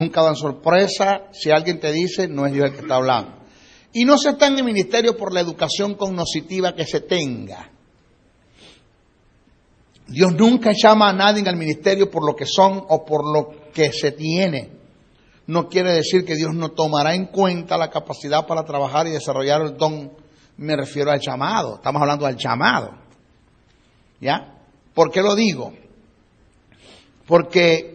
Nunca dan sorpresa. Si alguien te dice, no es Dios el que está hablando. Y no se está en el ministerio por la educación cognoscitiva que se tenga. Dios nunca llama a nadie al ministerio por lo que son o por lo que se tiene. No quiere decir que Dios no tomará en cuenta la capacidad para trabajar y desarrollar el don. Me refiero al llamado. Estamos hablando del llamado. ¿Ya? ¿Por qué lo digo? Porque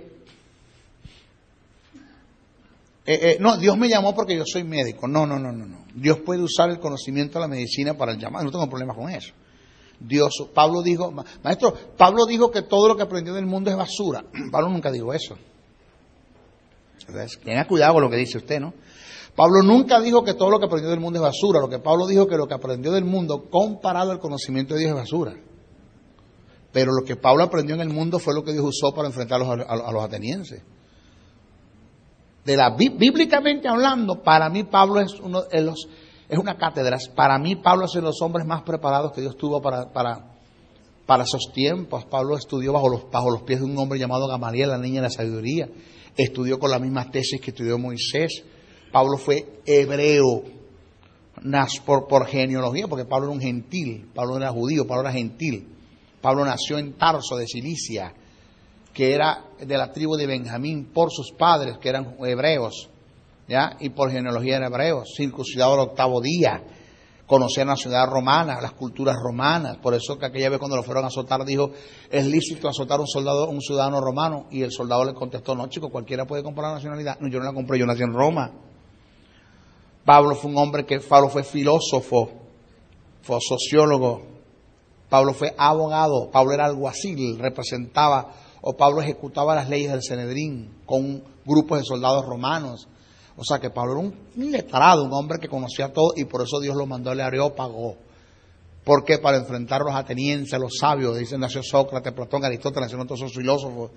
eh, eh, no, Dios me llamó porque yo soy médico. No, no, no, no, no. Dios puede usar el conocimiento de la medicina para el llamado. No tengo problema con eso. Dios, Pablo dijo, maestro, Pablo dijo que todo lo que aprendió del mundo es basura. Pablo nunca dijo eso. tenga cuidado con lo que dice usted, ¿no? Pablo nunca dijo que todo lo que aprendió del mundo es basura. Lo que Pablo dijo que lo que aprendió del mundo comparado al conocimiento de Dios es basura. Pero lo que Pablo aprendió en el mundo fue lo que Dios usó para enfrentar a los atenienses bíblicamente hablando, para mí Pablo es uno de los es una cátedra. Para mí Pablo es uno de los hombres más preparados que Dios tuvo para, para, para esos tiempos. Pablo estudió bajo los, bajo los pies de un hombre llamado Gamaliel, la niña de la sabiduría. Estudió con las mismas tesis que estudió Moisés. Pablo fue hebreo por, por genealogía, porque Pablo era un gentil. Pablo era judío, Pablo era gentil. Pablo nació en Tarso de Cilicia que era de la tribu de Benjamín por sus padres, que eran hebreos, ¿ya? Y por genealogía eran hebreos, circuncidado al octavo día, conocían la ciudad romana, las culturas romanas, por eso que aquella vez cuando lo fueron a azotar dijo, es lícito azotar a un soldado, un ciudadano romano, y el soldado le contestó, no chico, cualquiera puede comprar la nacionalidad, no, yo no la compré, yo nací en Roma. Pablo fue un hombre que, Pablo fue filósofo, fue sociólogo, Pablo fue abogado, Pablo era alguacil, representaba o Pablo ejecutaba las leyes del Cenedrín con grupos de soldados romanos. O sea que Pablo era un letrado, un hombre que conocía todo y por eso Dios lo mandó al Areópago. ¿Por qué? Para enfrentar a los atenienses, a los sabios, dicen nació Sócrates, Platón, Aristóteles, nacieron todos esos filósofos.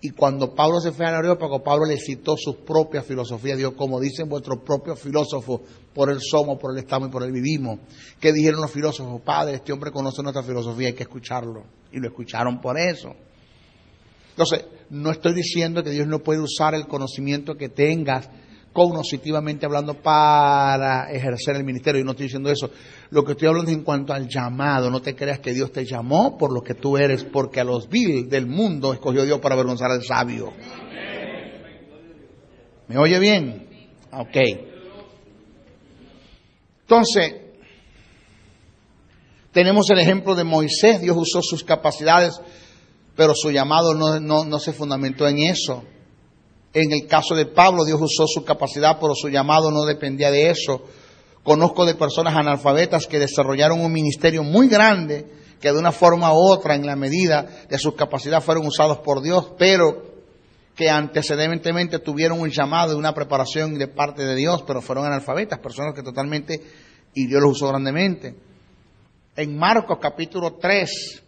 Y cuando Pablo se fue al Areópago, Pablo le citó sus propias filosofías, Dios, como dicen vuestros propios filósofos, por el somos, por el estamos y por el vivimos. ¿Qué dijeron los filósofos? Padre, este hombre conoce nuestra filosofía, hay que escucharlo. Y lo escucharon por eso. Entonces, no estoy diciendo que Dios no puede usar el conocimiento que tengas cognoscitivamente hablando para ejercer el ministerio. Yo no estoy diciendo eso. Lo que estoy hablando es en cuanto al llamado. No te creas que Dios te llamó por lo que tú eres, porque a los vil del mundo escogió Dios para avergonzar al sabio. ¿Me oye bien? Ok. Entonces, tenemos el ejemplo de Moisés. Dios usó sus capacidades pero su llamado no, se fundamentó en eso. En el caso de Pablo, Dios usó su capacidad, pero su llamado no dependía de eso. Conozco de personas analfabetas que desarrollaron un ministerio muy grande, que de una forma u otra, en la medida de su capacidad, fueron usados por Dios, pero que antecedentemente tuvieron un llamado y una preparación de parte de Dios, pero fueron analfabetas, personas que totalmente, y Dios los usó grandemente. En Marcos capítulo 3,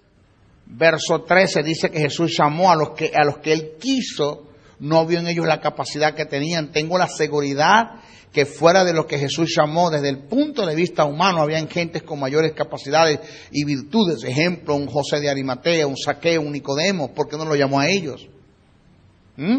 verso 13 dice que Jesús llamó a los que, a los que él quiso, no vio en ellos la capacidad que tenían. Tengo la seguridad que fuera de lo que Jesús llamó desde el punto de vista humano, habían gentes con mayores capacidades y virtudes. Ejemplo, un José de Arimatea, un Saqueo, un Nicodemo. ¿Por qué no lo llamó a ellos? ¿Mm?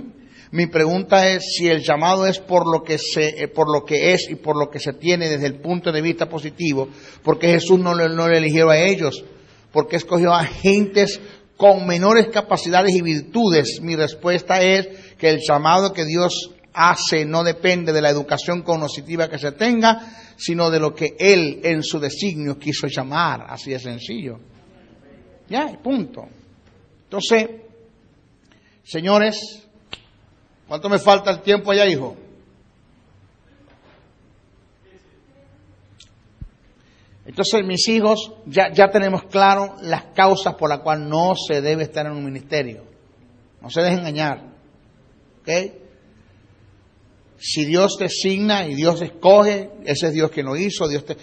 Mi pregunta es si el llamado es por lo que se, eh, por lo que es y por lo que se tiene desde el punto de vista positivo, porque Jesús no, no le eligió a ellos porque escogió a gentes con menores capacidades y virtudes? Mi respuesta es que el llamado que Dios hace no depende de la educación cognitiva que se tenga, sino de lo que Él en su designio quiso llamar. Así de sencillo. Ya, punto. Entonces, señores, ¿cuánto me falta el tiempo allá, hijo? Entonces, mis hijos, ya, ya tenemos claro las causas por las cuales no se debe estar en un ministerio. No se dejen engañar. ¿Ok? Si Dios te asigna y Dios escoge, ese es Dios quien lo hizo. Dios te,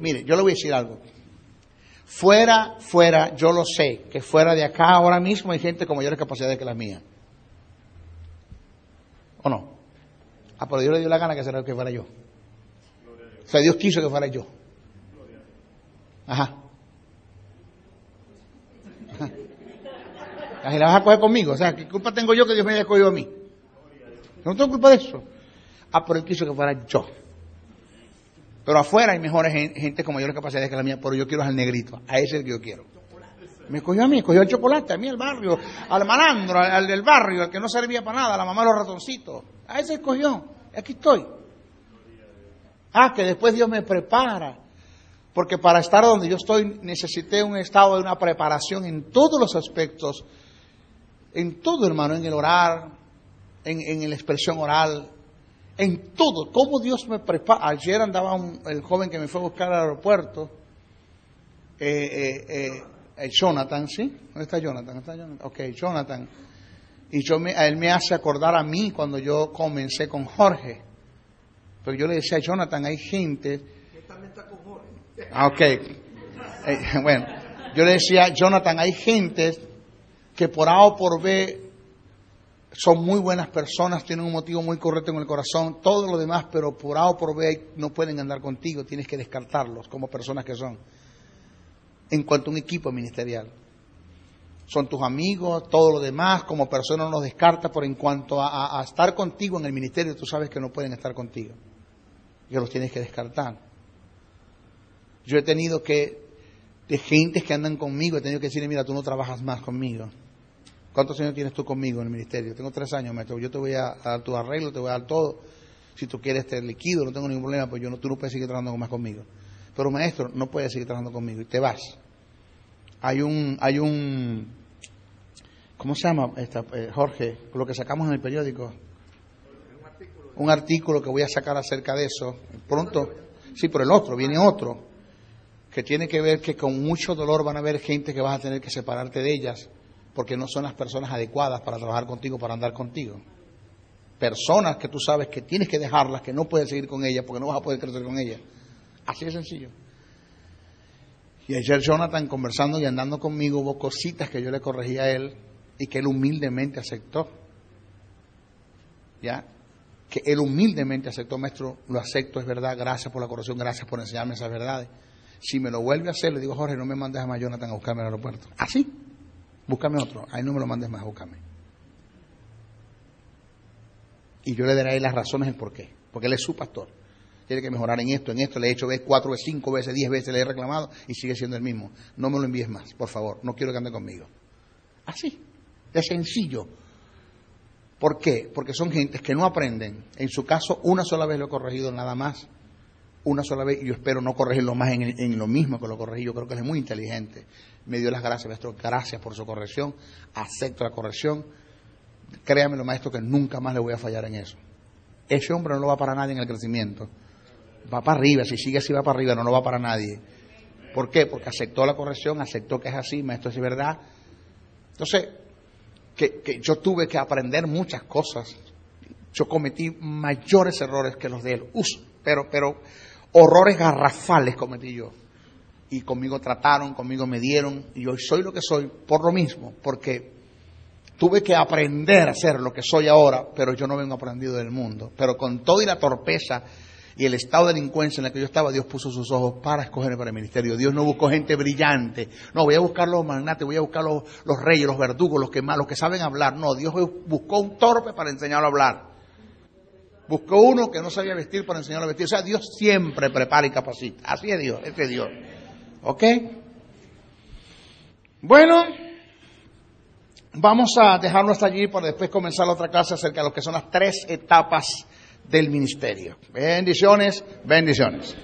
mire, yo le voy a decir algo. Fuera, fuera, yo lo sé, que fuera de acá ahora mismo hay gente con mayores capacidades que la mía. ¿O no? Ah, pero Dios le dio la gana que, que fuera yo. O sea, Dios quiso que fuera yo. Ajá. Ajá. la vas a coger conmigo. O sea, ¿qué culpa tengo yo que Dios me haya escogido a mí? no tengo culpa de eso. Ah, pero él quiso que fuera yo. Pero afuera hay mejores gente como yo, la capacidad que la mía, pero yo quiero al negrito, a ese es el que yo quiero. Me cogió a mí, cogió el chocolate, a mí el barrio, al malandro, al, del barrio, al que no servía para nada, a la mamá de los ratoncitos. A ese escogió. Aquí estoy. Ah, que después Dios me prepara. Porque para estar donde yo estoy necesité un estado de una preparación en todos los aspectos. En todo, hermano, en el orar, en, en la expresión oral, en todo, cómo Dios me prepara. Ayer andaba el joven que me fue a buscar al aeropuerto, eh, eh, eh, Jonathan, ¿sí? ¿Dónde está Jonathan? ¿Está Jonathan? Ok, Jonathan. Y yo me, a él me hace acordar a mí cuando yo comencé con Jorge. Pero yo le decía a Jonathan, hay gente... Ah, ok. bueno, yo le decía, Jonathan, hay gente que por A o por B son muy buenas personas, tienen un motivo muy correcto en el corazón, todo lo demás, pero por A o por B no pueden andar contigo, tienes que descartarlos como personas que son. En cuanto a un equipo ministerial. Son tus amigos, todo lo demás, como persona no los descarta, pero en cuanto a, estar contigo en el ministerio, tú sabes que no pueden estar contigo. Y los tienes que descartar. Yo he tenido que, de gentes que andan conmigo, he tenido que decirle, mira, tú no trabajas más conmigo ¿Cuántos años tienes tú conmigo en el ministerio? Tengo tres años, maestro. Yo te voy a dar tu arreglo, te voy a dar todo. Si tú quieres te liquido, no tengo ningún problema, pues yo no, tú no puedes seguir trabajando más conmigo. Pero maestro, no puedes seguir trabajando conmigo y te vas. Hay un, hay un, ¿cómo se llama, esta, eh, Jorge? Lo que sacamos en el periódico. Un artículo que voy a sacar acerca de eso. Pronto, sí, pero el otro, viene otro, que tiene que ver que con mucho dolor van a haber gente que vas a tener que separarte de ellas porque no son las personas adecuadas para trabajar contigo, para andar contigo. Personas que tú sabes que tienes que dejarlas, que no puedes seguir con ellas porque no vas a poder crecer con ellas. Así de sencillo. Y ayer Jonathan conversando y andando conmigo hubo cositas que yo le corregí a él y que él humildemente aceptó. ¿Ya? Que él humildemente aceptó, maestro, lo acepto, es verdad, gracias por la corrección, gracias por enseñarme esas verdades. Si me lo vuelve a hacer, le digo, Jorge, no me mandes a Jonathan a buscarme al aeropuerto. Así. Búscame otro. Ahí no me lo mandes más, búscame. Y yo le daré las razones del por qué. Porque él es su pastor. Tiene que mejorar en esto, en esto. Le he hecho cuatro, cinco veces, diez veces, le he reclamado y sigue siendo el mismo. No me lo envíes más, por favor. No quiero que ande conmigo. Así. De sencillo. ¿Por qué? Porque son gentes que no aprenden. En su caso, una sola vez lo he corregido, nada más una sola vez y yo espero no corregirlo más en, lo mismo que lo corregí. Yo creo que él es muy inteligente. Me dio las gracias, maestro. Gracias por su corrección. Acepto la corrección. Créame, maestro, que nunca más le voy a fallar en eso. Ese hombre no lo va para nadie en el crecimiento. Va para arriba. Si sigue así, va para arriba. No lo va para nadie. ¿Por qué? Porque aceptó la corrección, aceptó que es así, maestro, es verdad. Entonces, que, que yo tuve que aprender muchas cosas. Yo cometí mayores errores que los de él. pero, pero horrores garrafales cometí yo. Y conmigo trataron, conmigo me dieron, y hoy soy lo que soy por lo mismo, porque tuve que aprender a ser lo que soy ahora, pero yo no vengo aprendido del mundo. Pero con toda la torpeza y el estado de delincuencia en el que yo estaba, Dios puso sus ojos para escogerme para el ministerio. Dios no buscó gente brillante. No, voy a buscar los magnates, voy a buscar los, los reyes, los verdugos, los que, los que saben hablar. No, Dios buscó un torpe para enseñarlo a hablar. Buscó uno que no sabía vestir para enseñarlo a vestir. O sea, Dios siempre prepara y capacita. Así es Dios, este es Dios. ¿Ok? Bueno, vamos a dejarlo hasta allí para después comenzar la otra clase acerca de lo que son las tres etapas del ministerio. Bendiciones, bendiciones.